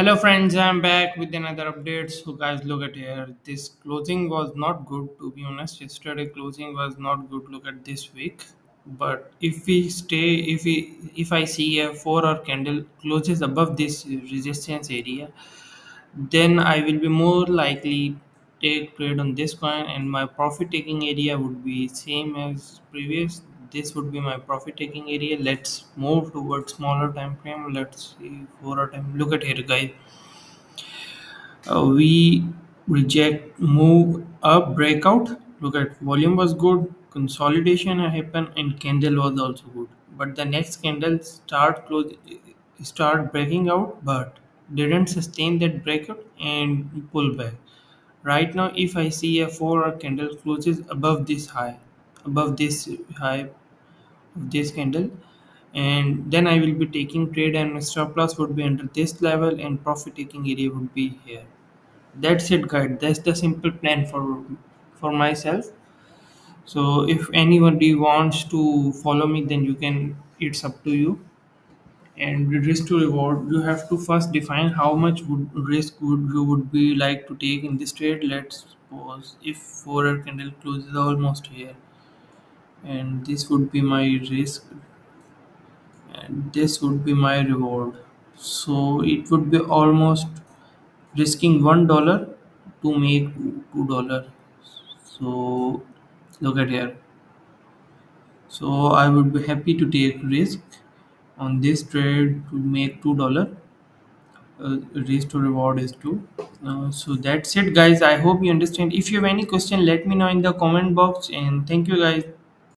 Hello friends, I'm back with another update. So guys, look at here. This closing was not good to be honest. Yesterday closing was not good. Look at this week. But if we stay, if we, if I see a four-hour candle closes above this resistance area, then I will be more likely take trade on this coin, and my profit taking area would be same as previous. This would be my profit taking area. Let's move towards smaller time frame. Let's see four-hour time. Look at here, guys uh, we reject move up breakout look at volume was good consolidation happened and candle was also good but the next candle start close start breaking out but didn't sustain that breakout and pull back right now if i see a four hour candle closes above this high above this high of this candle. And then i will be taking trade and stop loss would be under this level and profit taking area would be here. That's it guys. That's the simple plan for for myself. So if anybody wants to follow me then you can it's up to you. And risk to reward you have to first define how much would risk would you would be like to take in this trade. Let's suppose if four candle closes almost here and this would be my risk and this would be my reward. So it would be almost risking one dollar to make two dollar. So look at here. So i would be happy to take risk on this trade to make two dollar. Uh, risk to reward is two. Uh, so that's it guys. I hope you understand. If you have any question let me know in the comment box and thank you guys